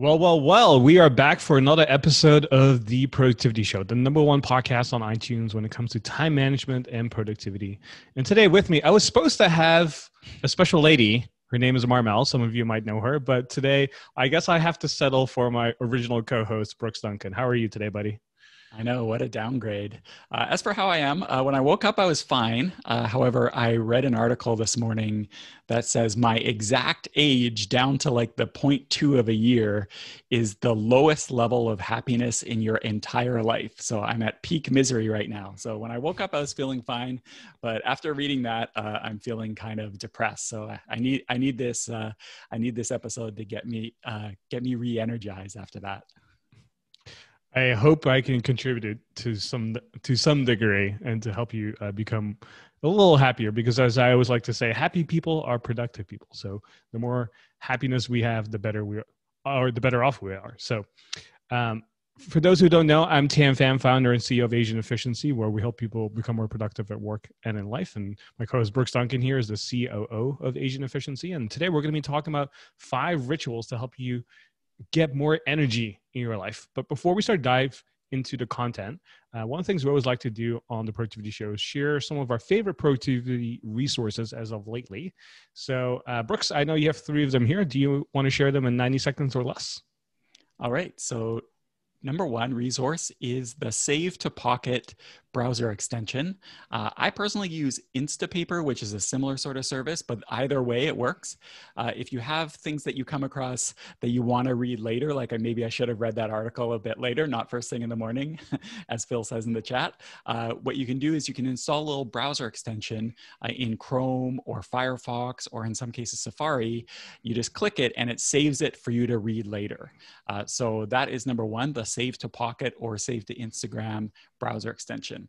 Well, well, well, we are back for another episode of The Productivity Show, the number one podcast on iTunes when it comes to time management and productivity. And today with me, I was supposed to have a special lady. Her name is Marmel. Some of you might know her, but today I guess I have to settle for my original co host, Brooks Duncan. How are you today, buddy? I know what a downgrade. Uh, as for how I am, uh, when I woke up, I was fine. Uh, however, I read an article this morning that says my exact age, down to like the 0.2 of a year, is the lowest level of happiness in your entire life. So I'm at peak misery right now. So when I woke up, I was feeling fine, but after reading that, uh, I'm feeling kind of depressed. So I, I need I need this uh, I need this episode to get me uh, get me re-energized after that. I hope I can contribute to some to some degree and to help you uh, become a little happier. Because as I always like to say, happy people are productive people. So the more happiness we have, the better we are, or the better off we are. So. Um, for those who don't know, I'm Thanh Pham, founder and CEO of Asian Efficiency, where we help people become more productive at work and in life. And my co-host Brooks Duncan here is the COO of Asian Efficiency. And today we're going to be talking about five rituals to help you get more energy in your life. But before we start dive into the content, uh, one of the things we always like to do on the productivity show is share some of our favorite productivity resources as of lately. So, uh, Brooks, I know you have three of them here. Do you want to share them in 90 seconds or less? All right. So, number one resource is the Save to Pocket browser extension. Uh, I personally use Instapaper, which is a similar sort of service, but either way it works. Uh, if you have things that you come across that you want to read later, like maybe I should have read that article a bit later, not first thing in the morning, as Phil says in the chat, uh, what you can do is you can install a little browser extension uh, in Chrome or Firefox, or in some cases Safari. You just click it and it saves it for you to read later. Uh, so that is number one, the Save to Pocket or Save to Instapaper browser extension.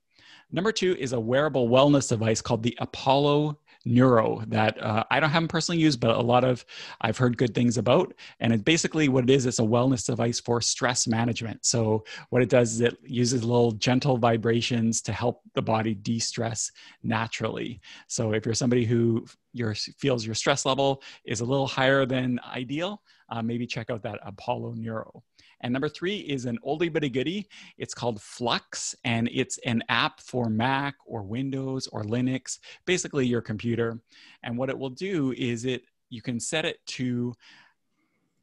Number two is a wearable wellness device called the Apollo Neuro that uh, I don't haven't personally used, but a lot of I've heard good things about. And it basically what it is, it's a wellness device for stress management. So what it does is it uses little gentle vibrations to help the body de-stress naturally. So if you're somebody who your feels your stress level is a little higher than ideal, uh, maybe check out that Apollo Neuro. And number three is an oldie but a goodie. It's called Flux, and it's an app for Mac or Windows or Linux, basically your computer. And what it will do is it you can set it to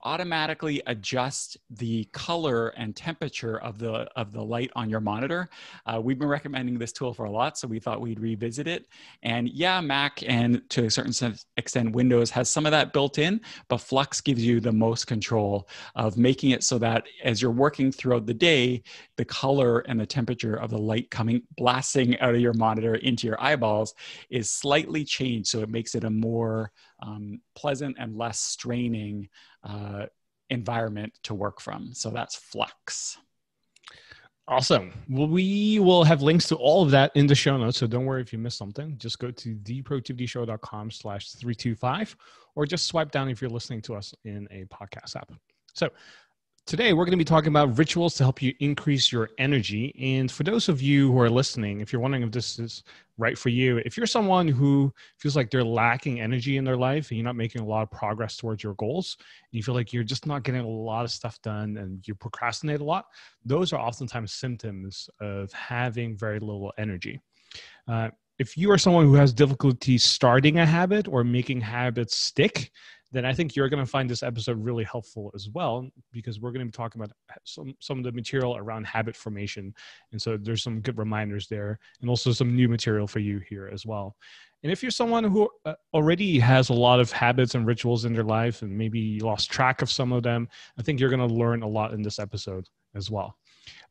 automatically adjust the color and temperature of the of the light on your monitor. Uh, we've been recommending this tool for a lot, so we thought we'd revisit it. And yeah, Mac and to a certain extent Windows has some of that built in, but Flux gives you the most control of making it so that as you're working throughout the day, the color and the temperature of the light coming blasting out of your monitor into your eyeballs is slightly changed, so it makes it a more um, pleasant and less straining uh, environment to work from. So that's Flux. Awesome. Well, we will have links to all of that in the show notes. So don't worry if you missed something. Just go to theproductivityshow.com slash 325 or just swipe down if you're listening to us in a podcast app. So Today, we're going to be talking about rituals to help you increase your energy. And for those of you who are listening, if you're wondering if this is right for you, if you're someone who feels like they're lacking energy in their life and you're not making a lot of progress towards your goals, and you feel like you're just not getting a lot of stuff done and you procrastinate a lot, those are oftentimes symptoms of having very little energy. Uh, if you are someone who has difficulty starting a habit or making habits stick, then I think you're going to find this episode really helpful as well because we're going to be talking about some some of the material around habit formation, and so there's some good reminders there, and also some new material for you here as well. And if you're someone who uh, already has a lot of habits and rituals in their life, and maybe you lost track of some of them, I think you're going to learn a lot in this episode as well.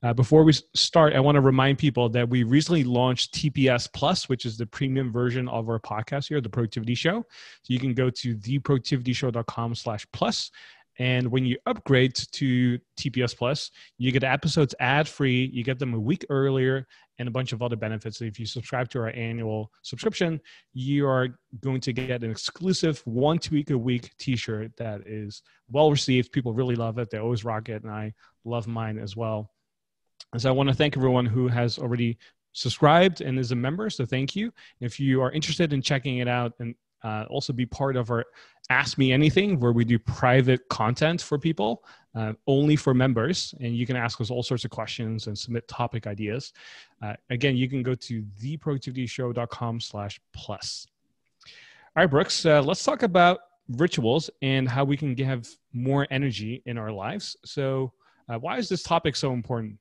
Uh, before we start, I want to remind people that we recently launched TPS Plus, which is the premium version of our podcast here, The Productivity Show. So you can go to theproductivityshow.com slash plus. And when you upgrade to TPS Plus, you get episodes ad free, you get them a week earlier, and a bunch of other benefits. If you subscribe to our annual subscription, you are going to get an exclusive one tweak a week t shirt that is well received. People really love it, they always rock it, and I love mine as well. And so I want to thank everyone who has already subscribed and is a member. So thank you. If you are interested in checking it out and Uh, also, be part of our Ask Me Anything, where we do private content for people, uh, only for members, and you can ask us all sorts of questions and submit topic ideas. Uh, again, you can go to theproductivityshow.com slash plus. All right, Brooks, uh, let's talk about rituals and how we can have more energy in our lives. So, uh, why is this topic so important?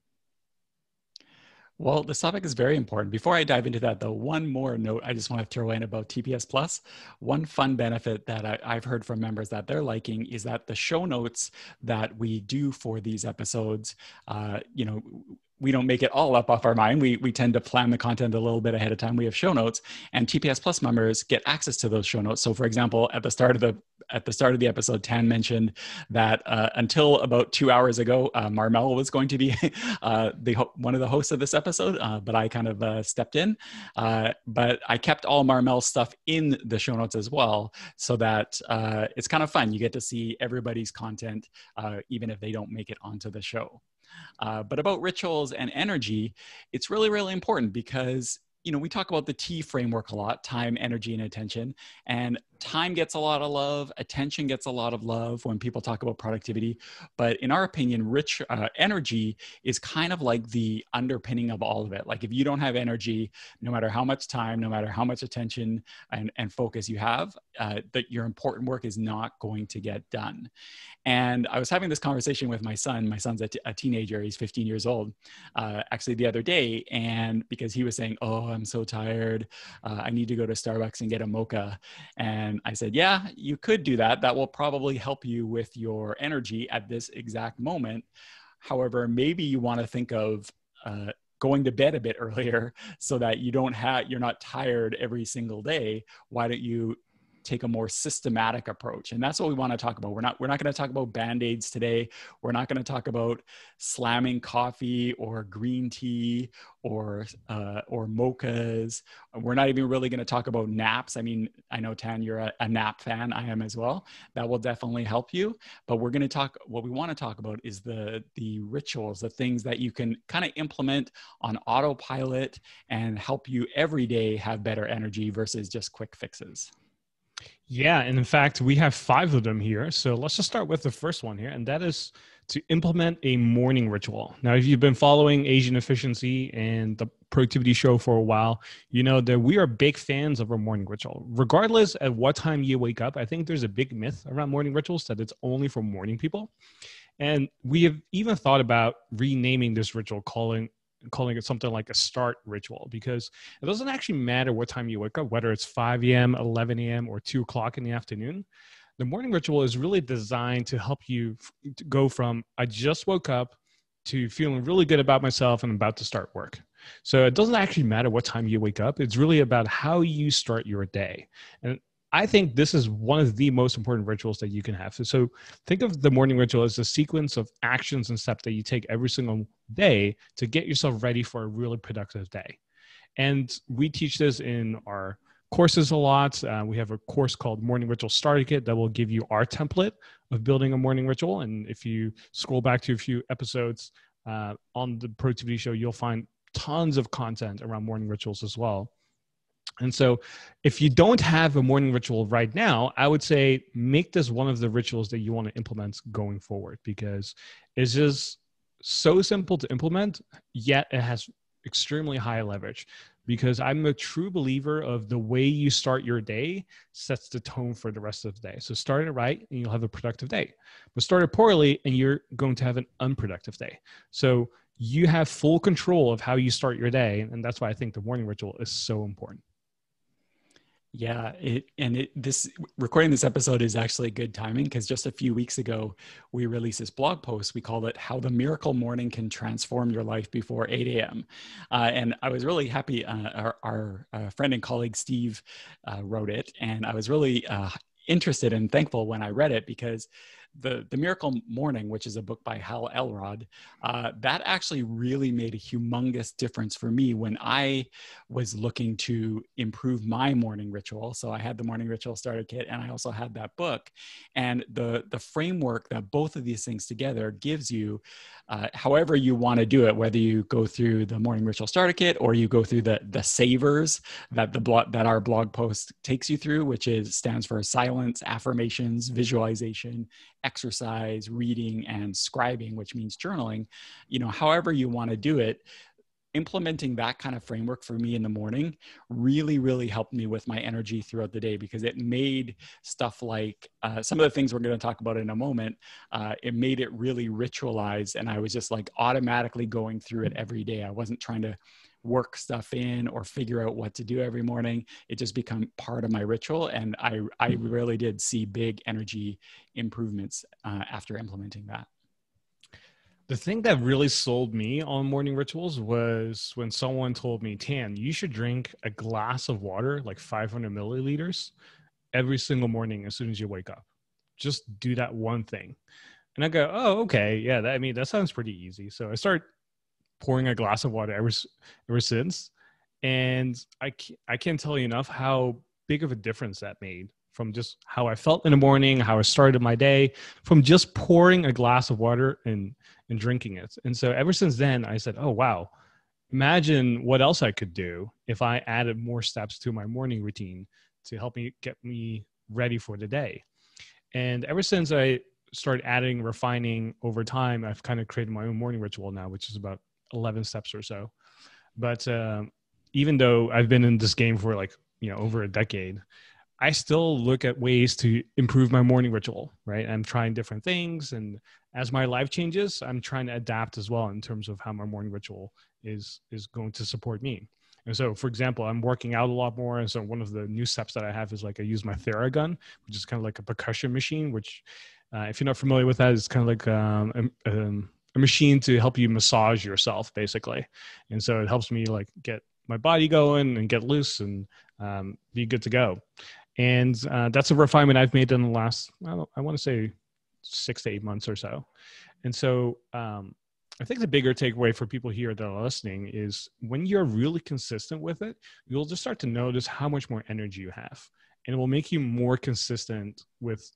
Well, this topic is very important. Before I dive into that, though, one more note I just want to throw in about TPS Plus. One fun benefit that I, have heard from members that they're liking is that the show notes that we do for these episodes, uh, you know, we don't make it all up off our mind. We, we tend to plan the content a little bit ahead of time. We have show notes and TPS Plus members get access to those show notes. So for example, at the start of the at the start of the episode, Thanh mentioned that uh, until about two hours ago, uh, Marmel was going to be uh, the one of the hosts of this episode, uh, but I kind of uh, stepped in. Uh, but I kept all Marmel stuff in the show notes as well, so that it's kind of fun. You get to see everybody's content, even if they don't make it onto the show. Uh, but about rituals and energy, it's really, really important because you know we talk about the TEA framework a lot: time, energy, and attention. And time gets a lot of love attention gets a lot of love when people talk about productivity but in our opinion rich uh, energy is kind of like the underpinning of all of it. Like if you don't have energy no matter how much time no matter how much attention and, and focus you have uh, that your important work is not going to get done. And i was having this conversation with my son. My son's a, t- a teenager. He's 15 years old uh, actually the other day and because he was saying oh i'm so tired. Uh, i need to go to starbucks and get a mocha. And and I said, Yeah, you could do that. That will probably help you with your energy at this exact moment. However, maybe you want to think of uh, going to bed a bit earlier so that you don't have you're not tired every single day why don't you take a more systematic approach and that's what we want to talk about. We're not we're not going to talk about band-aids today. We're not going to talk about slamming coffee or green tea or uh, or mochas. We're not even really going to talk about naps. I mean i know Thanh you're a, a nap fan. I am as well. That will definitely help you. But we're going to talk what we want to talk about is the the rituals the things that you can kind of implement on autopilot and help you every day have better energy versus just quick fixes yeah, and in fact, we have five of them here. So let's just start with the first one here, and that is to implement a morning ritual. Now, if you've been following Asian Efficiency and the Productivity Show for a while, you know that we are big fans of our morning ritual. Regardless at what time you wake up, I think there's a big myth around morning rituals that it's only for morning people. And we have even thought about renaming this ritual, calling calling it something like a start ritual because it doesn't actually matter what time you wake up, whether it's 5 a.m., 11 a.m., or 2 o'clock in the afternoon. The morning ritual is really designed to help you f- go from I just woke up to feeling really good about myself and about to start work. So it doesn't actually matter what time you wake up. It's really about how you start your day. And I think this is one of the most important rituals that you can have. So think of the morning ritual as a sequence of actions and steps that you take every single day to get yourself ready for a really productive day. And we teach this in our courses a lot. Uh, we have a course called Morning Ritual Starter Kit that will give you our template of building a morning ritual. And if you scroll back to a few episodes uh, on the Productivity Show, you'll find tons of content around morning rituals as well. And so, if you don't have a morning ritual right now, I would say make this one of the rituals that you want to implement going forward because it's just so simple to implement, yet it has extremely high leverage. Because I'm a true believer of the way you start your day sets the tone for the rest of the day. So start it right and you'll have a productive day. But start it poorly and you're going to have an unproductive day. So you have full control of how you start your day. And that's why I think the morning ritual is so important. Yeah, it, and it, this recording this episode is actually good timing because just a few weeks ago we released this blog post. We called it "How the Miracle Morning Can Transform Your Life Before 8 A.M." Uh, and I was really happy. Uh, our, our uh, friend and colleague Steve uh, wrote it, and I was really uh, interested and thankful when I read it because the the Miracle Morning, which is a book by Hal Elrod, uh, that actually really made a humongous difference for me when I was looking to improve my morning ritual. So I had the morning ritual starter kit, and I also had that book, and the the framework that both of these things together gives you, uh, however you want to do it, whether you go through the morning ritual starter kit or you go through the the savers that the blog that our blog post takes you through, which is stands for silence, affirmations, visualization exercise, reading, and scribing, which means journaling, you know, however you want to do it, implementing that kind of framework for me in the morning really really helped me with my energy throughout the day because it made stuff like uh, some of the things we're going to talk about in a moment uh, it made it really ritualized and i was just like automatically going through it every day. I wasn't trying to work stuff in or figure out what to do every morning. It just become part of my ritual, and I I mm-hmm. really did see big energy improvements uh, after implementing that. The thing that really sold me on morning rituals was when someone told me, Thanh, you should drink a glass of water, like 500 milliliters, every single morning as soon as you wake up. Just do that one thing. And I go, oh, okay. Yeah, that, I mean, that sounds pretty easy. So I start pouring a glass of water ever ever since, and I I can't tell you enough how big of a difference that made from just how I felt in the morning, how I started my day, from just pouring a glass of water and and drinking it. And so ever since then, I said, "Oh wow." Imagine what else I could do if I added more steps to my morning routine to help me get me ready for the day. And ever since I started adding, refining over time, I've kind of created my own morning ritual now, which is about 11 steps or so. But um, even though I've been in this game for like, you know, over a decade, I still look at ways to improve my morning ritual, right? I'm trying different things. And as my life changes, I'm trying to adapt as well in terms of how my morning ritual is, is going to support me. And so, for example, I'm working out a lot more. And so, one of the new steps that I have is like I use my Theragun, which is kind of like a percussion machine, which, uh, if you're not familiar with that, it's kind of like um, um, a machine to help you massage yourself basically. And so it helps me like get my body going and get loose and um, be good to go. And uh, that's a refinement i've made in the last i, I want to say six to eight months or so. And so um, i think the bigger takeaway for people here that are listening is when you're really consistent with it you'll just start to notice how much more energy you have. And it will make you more consistent with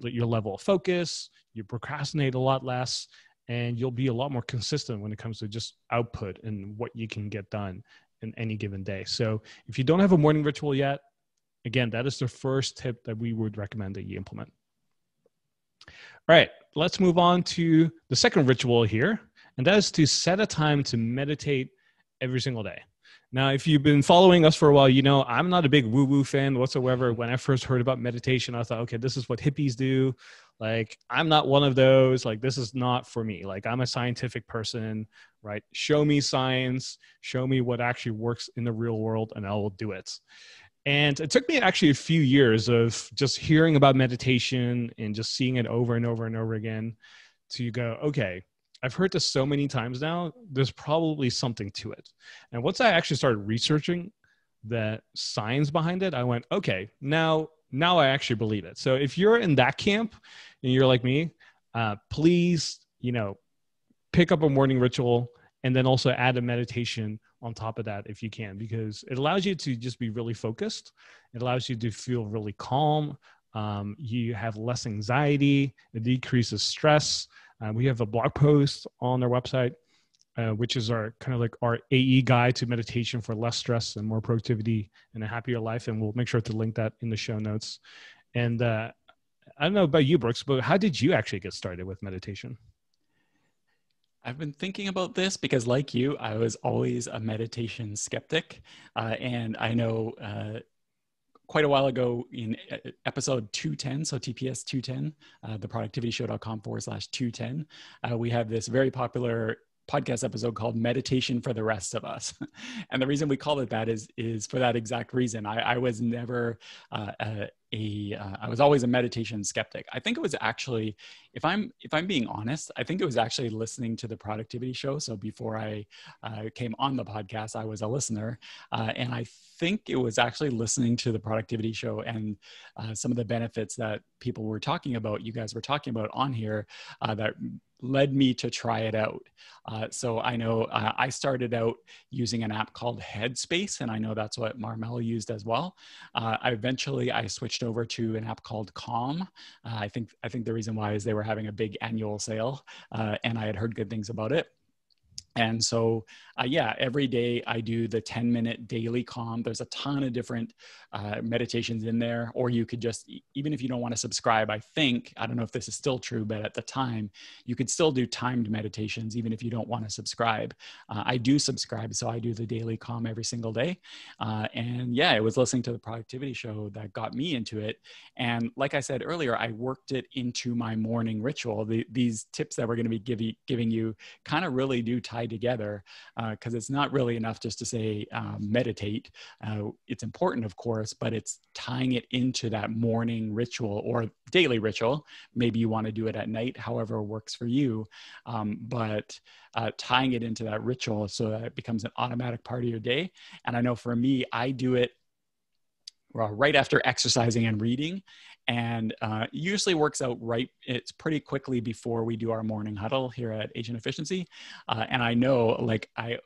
your level of focus. You procrastinate a lot less and you'll be a lot more consistent when it comes to just output and what you can get done in any given day. So if you don't have a morning ritual yet, again, that is the first tip that we would recommend that you implement. All right, let's move on to the second ritual here, and that is to set a time to meditate every single day. Now, if you've been following us for a while, you know I'm not a big woo woo fan whatsoever. When I first heard about meditation, I thought, okay, this is what hippies do. Like, I'm not one of those. Like, this is not for me. Like, I'm a scientific person, right? Show me science, show me what actually works in the real world, and I will do it. And it took me actually a few years of just hearing about meditation and just seeing it over and over and over again to go, okay, I've heard this so many times now, there's probably something to it. And once I actually started researching the science behind it, I went, okay, now now I actually believe it. So if you're in that camp and you're like me, uh, please, you know, pick up a morning ritual and then also add a meditation on top of that if you can, because it allows you to just be really focused. It allows you to feel really calm. Um, you have less anxiety. It decreases stress. Uh, we have a blog post on our website, uh, which is our kind of like our AE guide to meditation for less stress and more productivity and a happier life. And we'll make sure to link that in the show notes. And uh, I don't know about you, Brooks, but how did you actually get started with meditation? I've been thinking about this because, like you, I was always a meditation skeptic. Uh, and I know uh, quite a while ago in uh, episode 210, so TPS 210, uh, the productivityshow.com forward slash 210, uh, we have this very popular podcast episode called meditation for the rest of us and the reason we call it that is is for that exact reason i, I was never uh, uh, a uh, I was always a meditation skeptic. I think it was actually, if I'm if I'm being honest, I think it was actually listening to the productivity show. So before I uh, came on the podcast, I was a listener, uh, and I think it was actually listening to the productivity show and uh, some of the benefits that people were talking about. You guys were talking about on here uh, that led me to try it out. Uh, so I know uh, I started out using an app called Headspace, and I know that's what Marmel used as well. Uh, I eventually I switched over to an app called Calm. Uh, I think I think the reason why is they were having a big annual sale, uh, and I had heard good things about it. And so, uh, yeah, every day I do the 10 minute daily calm. There's a ton of different uh, meditations in there, or you could just, even if you don't want to subscribe, I think, I don't know if this is still true, but at the time, you could still do timed meditations, even if you don't want to subscribe. Uh, I do subscribe, so I do the daily calm every single day. Uh, and yeah, it was listening to the productivity show that got me into it. And like I said earlier, I worked it into my morning ritual. The, these tips that we're going to be giving, giving you kind of really do tie tie together because uh, it's not really enough just to say um, meditate. Uh, it's important, of course, but it's tying it into that morning ritual or daily ritual. Maybe you want to do it at night, however works for you. Um, but uh, tying it into that ritual so that it becomes an automatic part of your day. And I know for me, I do it right after exercising and reading and uh, usually works out right it's pretty quickly before we do our morning huddle here at Asian Efficiency uh, and i know like i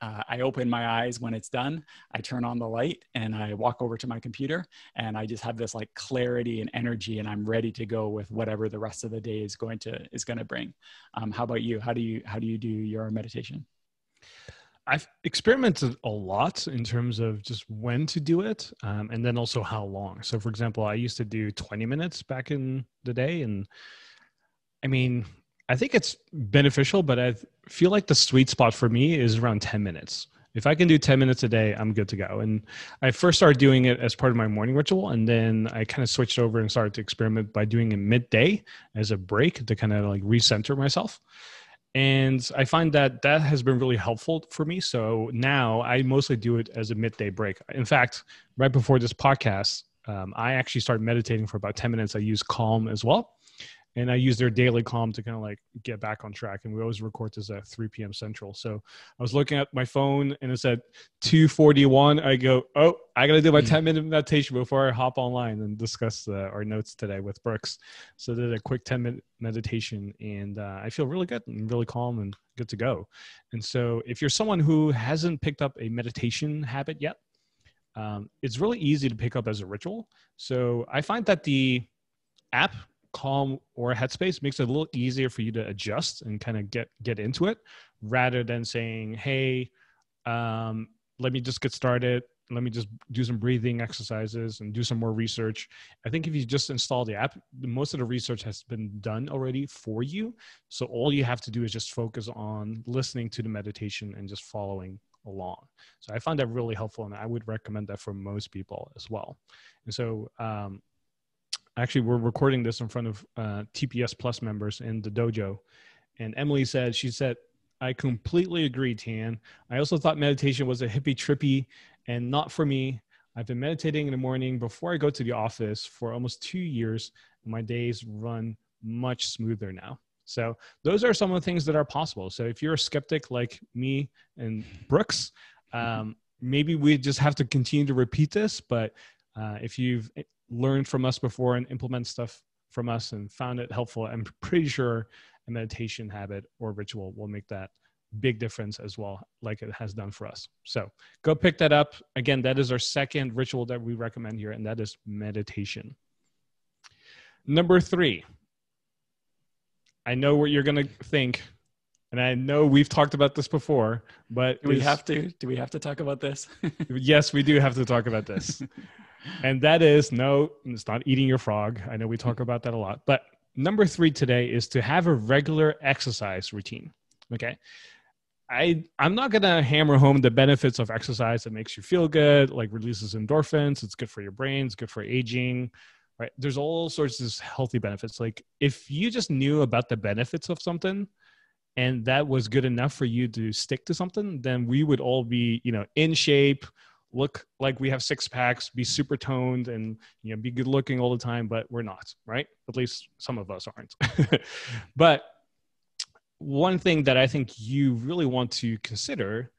uh, I open my eyes when it's done. I turn on the light and I walk over to my computer and I just have this like clarity and energy and I'm ready to go with whatever the rest of the day is going to is going to bring. Um, how about you? How do you how do you do your meditation? I've experimented a lot in terms of just when to do it um, and then also how long. So, for example, I used to do 20 minutes back in the day. And I mean, I think it's beneficial, but I feel like the sweet spot for me is around 10 minutes. If I can do 10 minutes a day, I'm good to go. And I first started doing it as part of my morning ritual. And then I kind of switched over and started to experiment by doing it midday as a break to kind of like recenter myself and i find that that has been really helpful for me. So now i mostly do it as a midday break. In fact right before this podcast um, i actually started meditating for about 10 minutes. I use calm as well and I use their daily calm to kind of like get back on track. And we always record this at 3 p.m. Central. So I was looking at my phone and it said 241. I go, oh, I got to do my hmm. 10 minute meditation before I hop online and discuss uh, our notes today with Brooks. So I did a quick 10 minute meditation and uh, I feel really good and really calm and good to go. And so if you're someone who hasn't picked up a meditation habit yet, um, it's really easy to pick up as a ritual. So I find that the app calm or headspace makes it a little easier for you to adjust and kind of get get into it rather than saying hey um, let me just get started. Let me just do some breathing exercises and do some more research. I think if you just install the app most of the research has been done already for you. So all you have to do is just focus on listening to the meditation and just following along. So i find that really helpful and i would recommend that for most people as well. And so um, actually we're recording this in front of uh, TPS Plus members in the dojo, and Emily said she said I completely agree, Thanh. I also thought meditation was a hippie trippy and not for me. I've been meditating in the morning before I go to the office for almost two years. And my days run much smoother now. So those are some of the things that are possible. So if you're a skeptic like me and Brooks, um, maybe we just have to continue to repeat this. But uh, if you've learned from us before and implement stuff from us and found it helpful, I'm pretty sure a meditation habit or ritual will make that big difference as well, like it has done for us. So go pick that up. Again, that is our second ritual that we recommend here, and that is meditation. Number three, I know what you're going to think, and I know we've talked about this before, but do we have to? Do we have to talk about this? yes, we do have to talk about this. and that is no, it's not eating your frog. I know we talk mm-hmm. about that a lot. But number three today is to have a regular exercise routine. Okay. I, I'm not going to hammer home the benefits of exercise that makes you feel good, like releases endorphins. It's good for your brain. It's good for aging, right? There's all sorts of healthy benefits. Like if you just knew about the benefits of something and that was good enough for you to stick to something, then we would all be, you know, in shape, look like we have six packs, be super toned, and you know be good looking all the time, but we're not, right? At least some of us aren't. but one thing that I think you really want to consider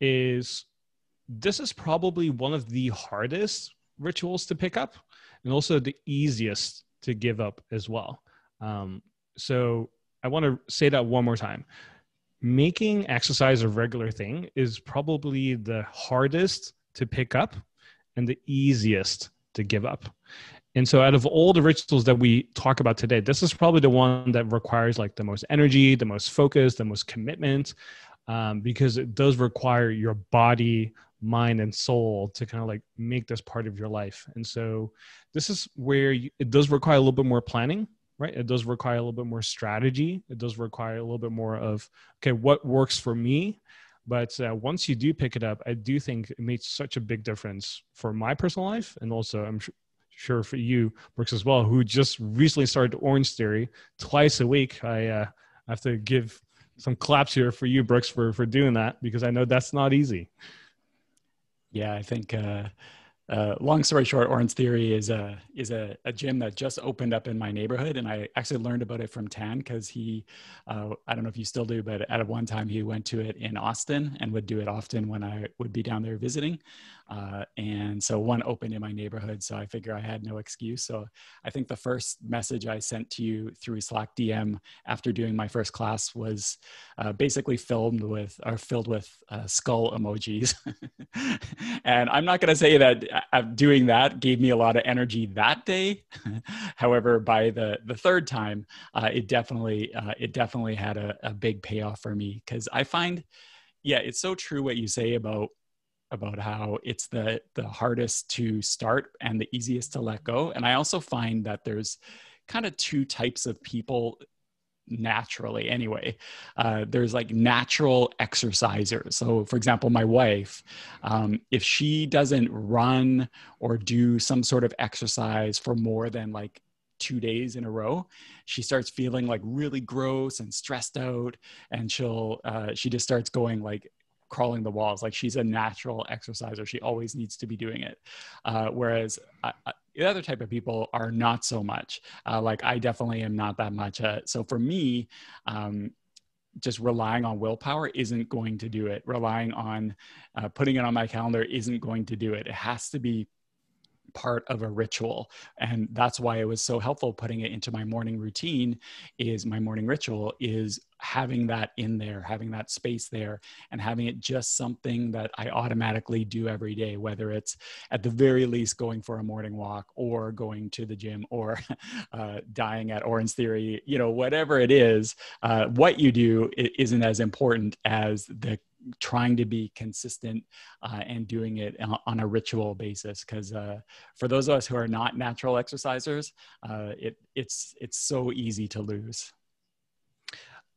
is this is probably one of the hardest rituals to pick up and also the easiest to give up as well. Um, so I want to say that one more time. Making exercise a regular thing is probably the hardest to pick up and the easiest to give up. And so, out of all the rituals that we talk about today, this is probably the one that requires like the most energy, the most focus, the most commitment, um, because it does require your body, mind, and soul to kind of like make this part of your life. And so, this is where you, it does require a little bit more planning, right? It does require a little bit more strategy. It does require a little bit more of, okay, what works for me? But uh, once you do pick it up, I do think it makes such a big difference for my personal life. And also, I'm sure sure for you, Brooks, as well, who just recently started Orange Theory twice a week. I uh, have to give some claps here for you, Brooks, for for doing that because I know that's not easy. Yeah, I think. Uh, uh, long story short, Orange Theory is a is a, a, gym that just opened up in my neighborhood, and I actually learned about it from Thanh because he, uh, I don't know if you still do, but at one time he went to it in Austin and would do it often when I would be down there visiting. Uh, and so one opened in my neighborhood. So I figure I had no excuse. So I think the first message I sent to you through Slack DM after doing my first class was uh, basically filmed with or filled with uh, skull emojis. and I'm not going to say that uh, doing that gave me a lot of energy that day. However, by the the third time, uh, it definitely uh, it definitely had a, a big payoff for me because I find yeah, it's so true what you say about about how it's the the hardest to start and the easiest to let go. And i also find that there's kind of two types of people naturally anyway. Uh, there's like natural exercisers. So for example my wife um, if she doesn't run or do some sort of exercise for more than like two days in a row she starts feeling like really gross and stressed out. And she'll uh, she just starts going like crawling the walls. Like she's a natural exerciser. She always needs to be doing it. Uh, whereas I, I, the other type of people are not so much. Uh, like I definitely am not that much. Uh, so for me, um, just relying on willpower isn't going to do it. Relying on uh, putting it on my calendar isn't going to do it. It has to be part of a ritual and that's why it was so helpful putting it into my morning routine is my morning ritual is having that in there having that space there and having it just something that i automatically do every day whether it's at the very least going for a morning walk or going to the gym or uh, dying at orange theory you know whatever it is uh, what you do isn't as important as the trying to be consistent uh, and doing it on a ritual basis. Because uh, for those of us who are not natural exercisers uh, it, it's it's so easy to lose.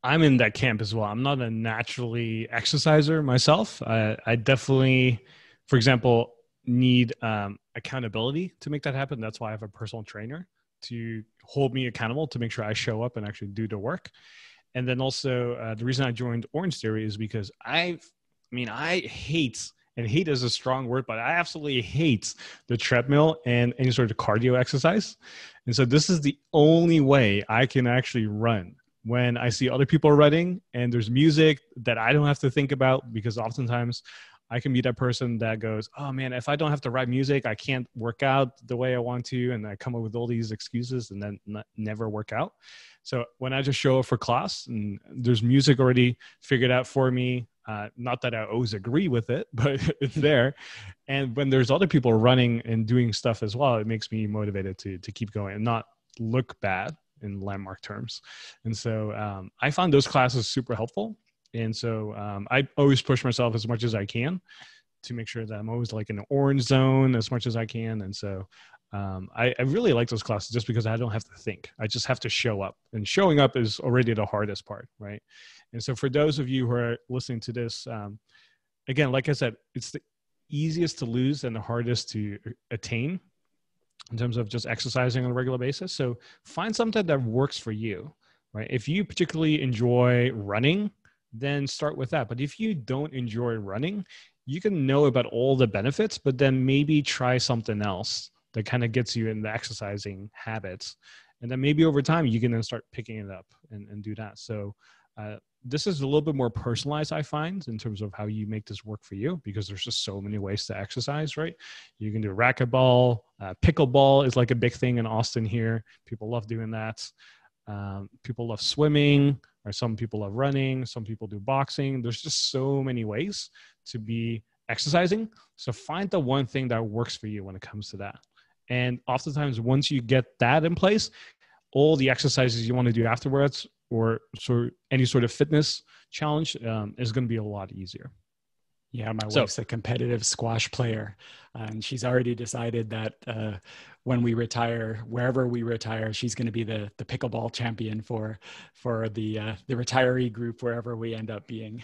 I'm in that camp as well. I'm not a naturally exerciser myself. I, I definitely for example need um, accountability to make that happen. That's why i have a personal trainer to hold me accountable to make sure i show up and actually do the work and then also uh, the reason I joined Orange Theory is because I, I mean, I hate and hate is a strong word, but I absolutely hate the treadmill and any sort of cardio exercise. And so this is the only way I can actually run when I see other people running and there's music that I don't have to think about because oftentimes I can be that person that goes, oh man, if I don't have to write music, I can't work out the way I want to. And I come up with all these excuses and then n- never work out. So when I just show up for class and there's music already figured out for me, uh, not that I always agree with it, but it's there. And when there's other people running and doing stuff as well, it makes me motivated to to keep going and not look bad in landmark terms. And so um, I found those classes super helpful. And so um, I always push myself as much as I can to make sure that I'm always like in the orange zone as much as I can. And so um, I, I, really like those classes just because I don't have to think. I just have to show up, and showing up is already the hardest part, right? And so, for those of you who are listening to this, um, again, like I said, it's the easiest to lose and the hardest to attain in terms of just exercising on a regular basis. So, find something that works for you, right? If you particularly enjoy running, then start with that. But if you don't enjoy running, you can know about all the benefits, but then maybe try something else that kind of gets you in the exercising habits. And then maybe over time you can then start picking it up and, and do that. So uh, this is a little bit more personalized, I find, in terms of how you make this work for you, because there's just so many ways to exercise, right? You can do racquetball, uh, pickleball is like a big thing in Austin here. People love doing that. Um, people love swimming, or some people love running. Some people do boxing. There's just so many ways to be exercising. So find the one thing that works for you when it comes to that. And oftentimes, once you get that in place, all the exercises you want to do afterwards or sort any sort of fitness challenge um, is going to be a lot easier. Yeah, my so, wife's a competitive squash player, and she's already decided that uh, when we retire, wherever we retire, she's going to be the the pickleball champion for for the uh, the retiree group wherever we end up being.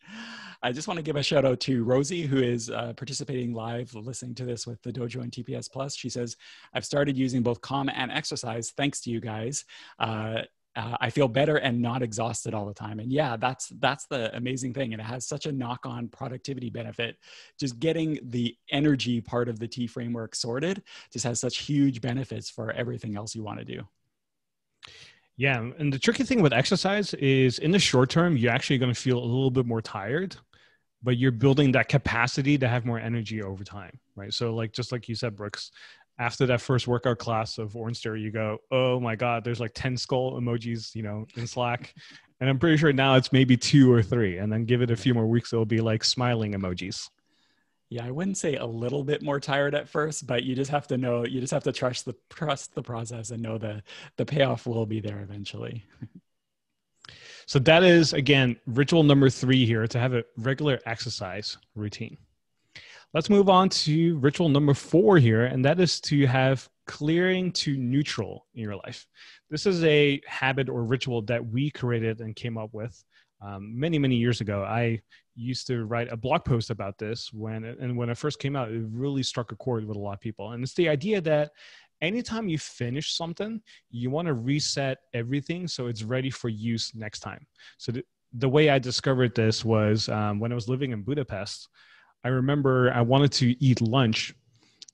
I just want to give a shout out to Rosie, who is uh, participating live, listening to this with the Dojo and TPS Plus. She says, "I've started using both Calm and exercise thanks to you guys." Uh, uh, I feel better and not exhausted all the time. And yeah, that's that's the amazing thing. And it has such a knock-on productivity benefit. Just getting the energy part of the TEA framework sorted just has such huge benefits for everything else you want to do. Yeah, and the tricky thing with exercise is in the short term, you're actually going to feel a little bit more tired, but you're building that capacity to have more energy over time, right? So, like just like you said, Brooks, after that first workout class of Orange Theory, you go, oh my God, there's like 10 skull emojis, you know, in Slack. and I'm pretty sure now it's maybe two or three. And then give it a few more weeks, it'll be like smiling emojis. Yeah, I wouldn't say a little bit more tired at first, but you just have to know, you just have to trust the trust the process and know that the payoff will be there eventually. so that is again ritual number three here to have a regular exercise routine. Let's move on to ritual number four here, and that is to have clearing to neutral in your life. This is a habit or ritual that we created and came up with um, many, many years ago. I used to write a blog post about this when, and when it first came out, it really struck a chord with a lot of people. And it's the idea that anytime you finish something, you want to reset everything so it's ready for use next time. So the, the way I discovered this was um, when I was living in Budapest. I remember I wanted to eat lunch,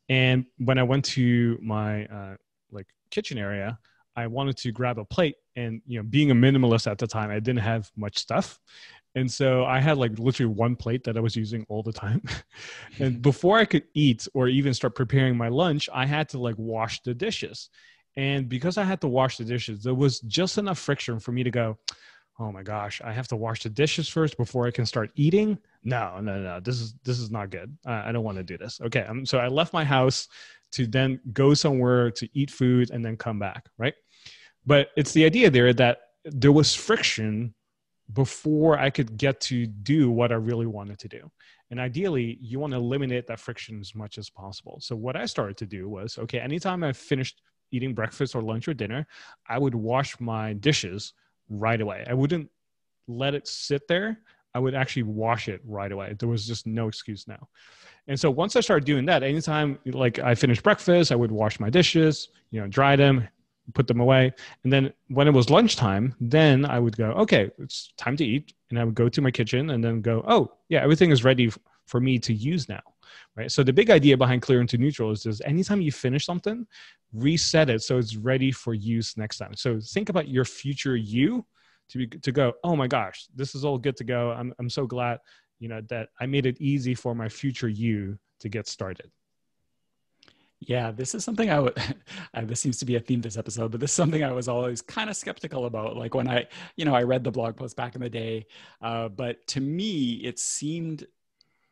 and when I went to my uh, like kitchen area, I wanted to grab a plate. And you know, being a minimalist at the time, I didn't have much stuff, and so I had like literally one plate that I was using all the time. and before I could eat or even start preparing my lunch, I had to like wash the dishes. And because I had to wash the dishes, there was just enough friction for me to go, oh my gosh, I have to wash the dishes first before I can start eating. No, no, no, this is this is not good. I, I don't want to do this. Okay, um, so I left my house to then go somewhere to eat food and then come back, right? But it's the idea there that there was friction before I could get to do what I really wanted to do. And ideally, you want to eliminate that friction as much as possible. So what I started to do was, okay, anytime I finished eating breakfast or lunch or dinner, I would wash my dishes right away. I wouldn't let it sit there. I would actually wash it right away. There was just no excuse now. And so once I started doing that, anytime like I finished breakfast, I would wash my dishes, you know, dry them, put them away. And then when it was lunchtime, then I would go, okay, it's time to eat. And I would go to my kitchen and then go, oh, yeah, everything is ready for me to use now. Right. So the big idea behind clear into neutral is just anytime you finish something, reset it so it's ready for use next time. So think about your future you to be, to go, oh my gosh, this is all good to go. I'm I'm so glad, you know, that I made it easy for my future you to get started. Yeah, this is something I would. this seems to be a theme this episode, but this is something I was always kind of skeptical about. Like when I, you know, I read the blog post back in the day, uh, but to me, it seemed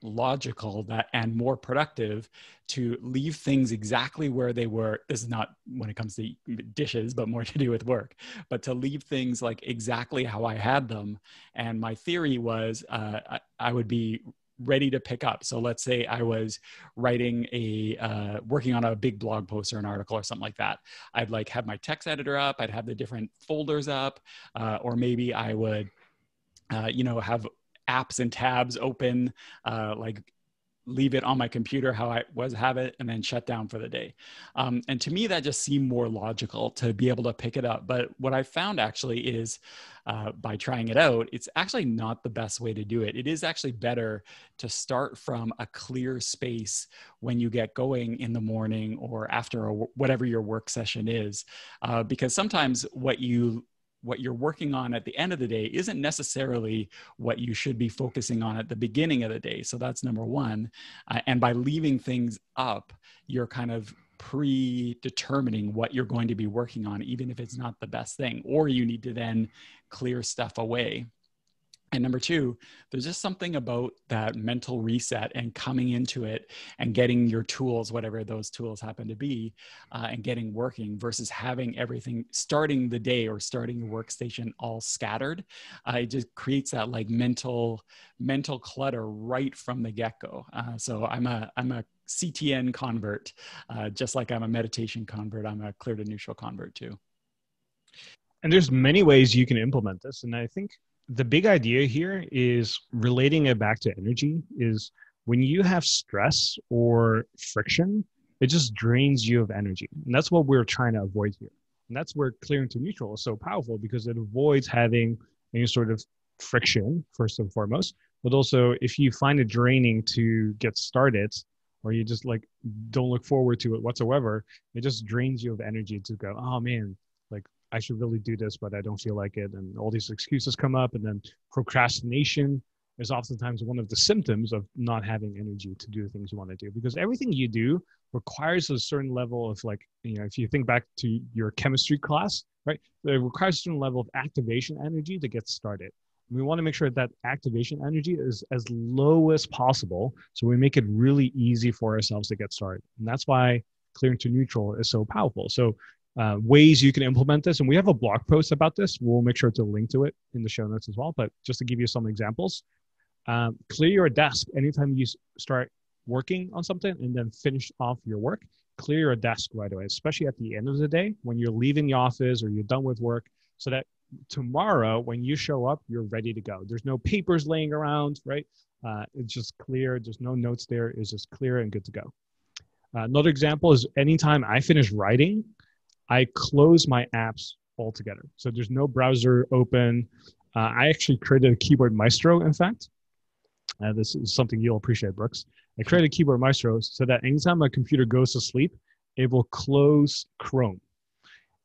logical that and more productive to leave things exactly where they were this is not when it comes to dishes but more to do with work but to leave things like exactly how i had them. And my theory was uh, I, I, would be ready to pick up. So let's say i was writing a uh, working on a big blog post or an article or something like that. I'd like have my text editor up. I'd have the different folders up. Uh, or maybe i would uh, you know have apps and tabs open, uh, like leave it on my computer how I was have it and then shut down for the day. Um, and to me, that just seemed more logical to be able to pick it up. But what I found actually is uh, by trying it out, it's actually not the best way to do it. It is actually better to start from a clear space when you get going in the morning or after a, whatever your work session is. Uh, because sometimes what you what you're working on at the end of the day isn't necessarily what you should be focusing on at the beginning of the day. So that's number one. Uh, and by leaving things up, you're kind of predetermining what you're going to be working on, even if it's not the best thing, or you need to then clear stuff away. And number two, there's just something about that mental reset and coming into it and getting your tools, whatever those tools happen to be, uh, and getting working versus having everything starting the day or starting your workstation all scattered. Uh, it just creates that like mental mental clutter right from the get go. Uh, so I'm a I'm a CTN convert, uh, just like I'm a meditation convert. I'm a clear to neutral convert too. And there's many ways you can implement this, and I think the big idea here is relating it back to energy is when you have stress or friction it just drains you of energy. And that's what we're trying to avoid here. And that's where clearing to neutral is so powerful because it avoids having any sort of friction first and foremost. But also if you find it draining to get started or you just like don't look forward to it whatsoever it just drains you of energy to go oh man I should really do this, but I don't feel like it. And all these excuses come up. And then procrastination is oftentimes one of the symptoms of not having energy to do the things you want to do because everything you do requires a certain level of like, you know, if you think back to your chemistry class, right, it requires a certain level of activation energy to get started. We want to make sure that activation energy is as low as possible. So we make it really easy for ourselves to get started. And that's why clearing to neutral is so powerful. So uh, ways you can implement this. And we have a blog post about this. We'll make sure to link to it in the show notes as well. But just to give you some examples, um, clear your desk anytime you start working on something and then finish off your work. Clear your desk right away, especially at the end of the day when you're leaving the office or you're done with work, so that tomorrow when you show up, you're ready to go. There's no papers laying around, right? Uh, it's just clear. There's no notes there. It's just clear and good to go. Uh, another example is anytime I finish writing, I close my apps altogether. So there's no browser open. Uh, I actually created a Keyboard Maestro, in fact. Uh, this is something you'll appreciate, Brooks. I created a Keyboard Maestro so that anytime my computer goes to sleep, it will close Chrome.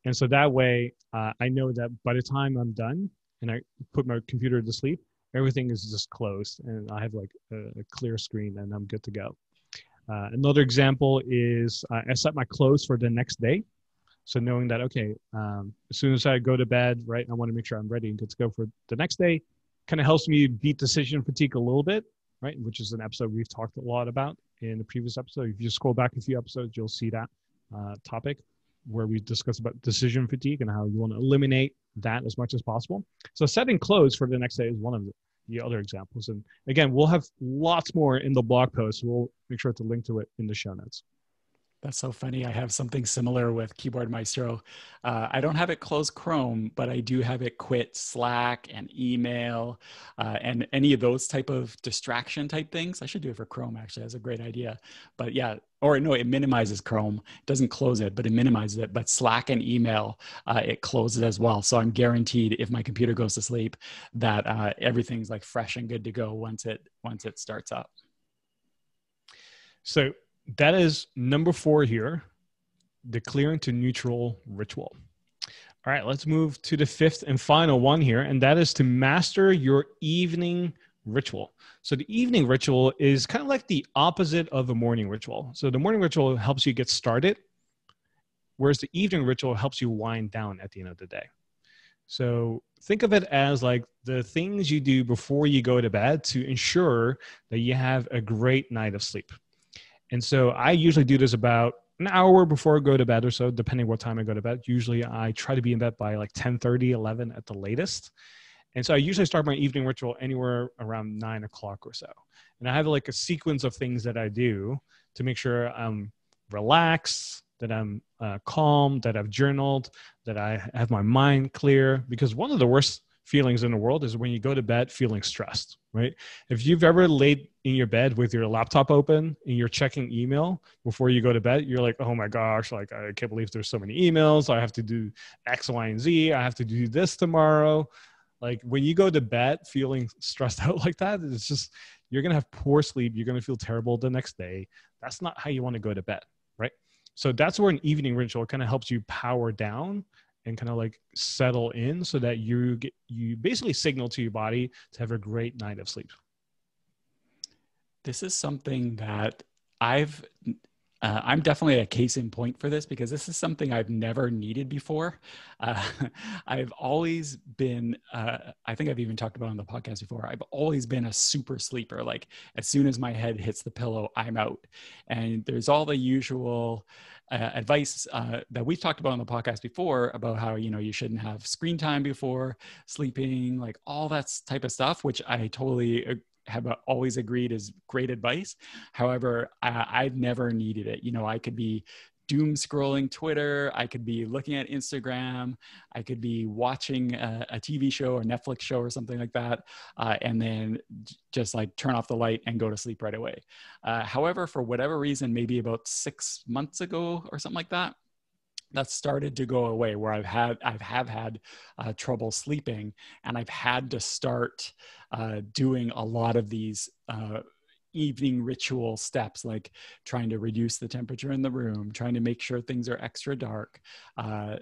And so that way, uh, I know that by the time I'm done and I put my computer to sleep, everything is just closed and I have like a, a clear screen and I'm good to go. Uh, another example is uh, I set my clothes for the next day. So knowing that, okay, um, as soon as I go to bed, right, I want to make sure I'm ready and good to go for the next day, kind of helps me beat decision fatigue a little bit, right? Which is an episode we've talked a lot about in the previous episode. If you scroll back a few episodes, you'll see that uh, topic where we discuss about decision fatigue and how you want to eliminate that as much as possible. So setting clothes for the next day is one of the, the other examples. And again, we'll have lots more in the blog post. We'll make sure to link to it in the show notes. That's so funny. I have something similar with Keyboard Maestro. Uh, I don't have it close Chrome, but I do have it quit Slack and email uh, and any of those type of distraction type things. I should do it for Chrome actually. That's a great idea. But yeah, or no, it minimizes Chrome. It doesn't close it, but it minimizes it. But Slack and email, uh, it closes as well. So I'm guaranteed if my computer goes to sleep that uh, everything's like fresh and good to go once it once it starts up. So that is number four here the clearing to neutral ritual. All right, let's move to the fifth and final one here, and that is to master your evening ritual. So, the evening ritual is kind of like the opposite of a morning ritual. So, the morning ritual helps you get started, whereas the evening ritual helps you wind down at the end of the day. So, think of it as like the things you do before you go to bed to ensure that you have a great night of sleep. And so I usually do this about an hour before I go to bed or so, depending what time I go to bed. Usually I try to be in bed by like 10 30, 11 at the latest. And so I usually start my evening ritual anywhere around nine o'clock or so. And I have like a sequence of things that I do to make sure I'm relaxed, that I'm uh, calm, that I've journaled, that I have my mind clear. Because one of the worst feelings in the world is when you go to bed feeling stressed, right? If you've ever laid in your bed with your laptop open and you're checking email before you go to bed, you're like, oh my gosh, like I can't believe there's so many emails. I have to do X, Y, and Z. I have to do this tomorrow. Like when you go to bed feeling stressed out like that, it's just you're gonna have poor sleep. You're gonna feel terrible the next day. That's not how you want to go to bed, right? So that's where an evening ritual kind of helps you power down and kind of like settle in so that you get you basically signal to your body to have a great night of sleep. This is something that i've uh, i'm definitely a case in point for this because this is something i've never needed before. Uh, i've always been uh, i think i've even talked about on the podcast before. I've always been a super sleeper. Like as soon as my head hits the pillow i'm out. And there's all the usual uh, advice uh, that we've talked about on the podcast before about how you know you shouldn't have screen time before sleeping like all that type of stuff which i totally have always agreed is great advice however I, i've never needed it you know i could be doom scrolling Twitter. I could be looking at Instagram. I could be watching a, a TV show or Netflix show or something like that, uh, and then just like turn off the light and go to sleep right away. Uh, however, for whatever reason, maybe about six months ago or something like that, that started to go away where i've had i've have had uh, trouble sleeping and i've had to start uh, doing a lot of these uh, evening ritual steps like trying to reduce the temperature in the room, trying to make sure things are extra dark, uh,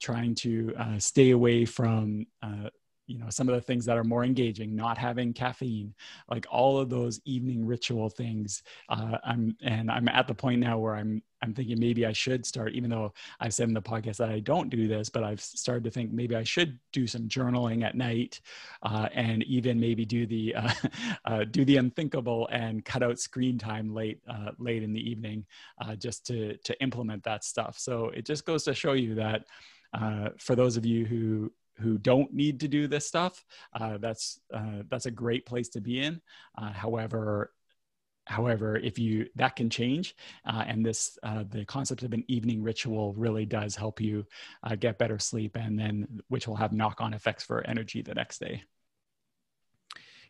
trying to uh, stay away from uh, you know some of the things that are more engaging not having caffeine like all of those evening ritual things uh, i'm and i'm at the point now where i'm i'm thinking maybe i should start even though i've said in the podcast that i don't do this but i've started to think maybe i should do some journaling at night uh, and even maybe do the uh, uh do the unthinkable and cut out screen time late uh, late in the evening uh, just to to implement that stuff. So it just goes to show you that uh, for those of you who who don't need to do this stuff, uh, that's uh, that's a great place to be in. Uh, however, however, if you that can change, uh, and this uh, the concept of an evening ritual really does help you uh, get better sleep, and then which will have knock on effects for energy the next day.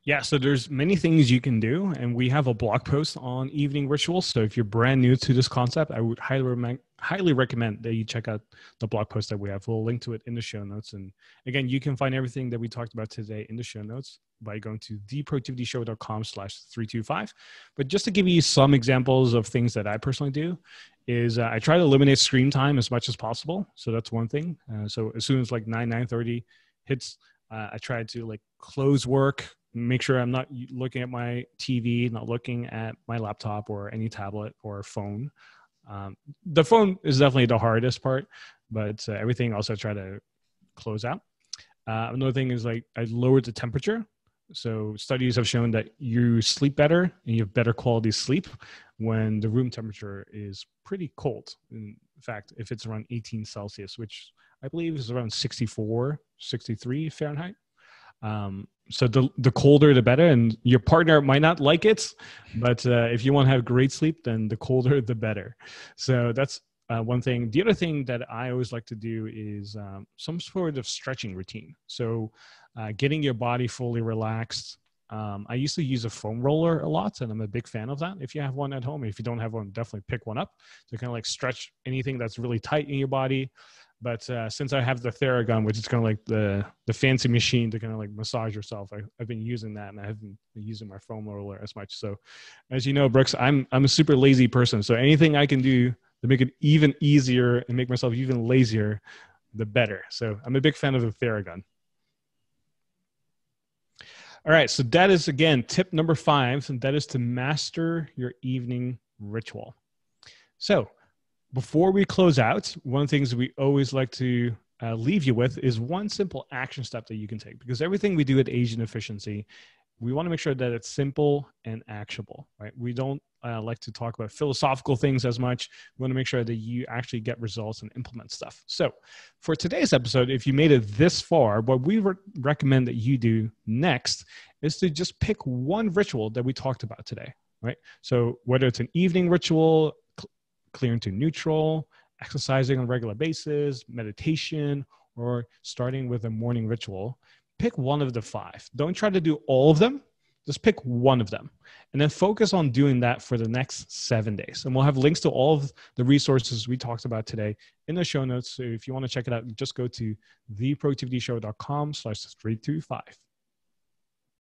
Yeah, so there's many things you can do, and we have a blog post on evening rituals. So if you're brand new to this concept, I would highly recommend highly recommend that you check out the blog post that we have. We'll link to it in the show notes. And again, you can find everything that we talked about today in the show notes by going to theproductivityshow.com slash 325. But just to give you some examples of things that I personally do is uh, I try to eliminate screen time as much as possible. So that's one thing. Uh, so as soon as like 9, 9.30 hits, uh, I try to like close work, make sure I'm not looking at my TV, not looking at my laptop or any tablet or phone. Um, the phone is definitely the hardest part, but uh, everything else I try to close out. Uh, another thing is like I lowered the temperature. So studies have shown that you sleep better and you have better quality sleep when the room temperature is pretty cold. In fact, if it's around 18 Celsius, which I believe is around 64, 63 Fahrenheit. Um, so the the colder the better, and your partner might not like it, but uh, if you want to have great sleep, then the colder the better. So that's uh, one thing. The other thing that I always like to do is um, some sort of stretching routine. So uh, getting your body fully relaxed. Um, I used to use a foam roller a lot, and I'm a big fan of that. If you have one at home, if you don't have one, definitely pick one up to kind of like stretch anything that's really tight in your body. But uh, since I have the Theragun, which is kind of like the the fancy machine to kind of like massage yourself, I, have been using that, and I haven't been using my foam roller as much. So, as you know, Brooks, I'm I'm a super lazy person. So anything I can do to make it even easier and make myself even lazier, the better. So I'm a big fan of the Theragun. All right, so that is again tip number five, and that is to master your evening ritual. So before we close out, one of the things we always like to uh, leave you with is one simple action step that you can take because everything we do at Asian Efficiency, we want to make sure that it's simple and actionable, right? We don't uh, like to talk about philosophical things as much. We want to make sure that you actually get results and implement stuff. So, for today's episode, if you made it this far, what we re- recommend that you do next is to just pick one ritual that we talked about today, right? So, whether it's an evening ritual, clearing to neutral, exercising on a regular basis, meditation, or starting with a morning ritual. pick one of the five. Don't try to do all of them. Just pick one of them and then focus on doing that for the next seven days. And we'll have links to all of the resources we talked about today in the show notes. So if you want to check it out, just go to theproductivityshow.com slash 325.